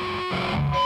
Música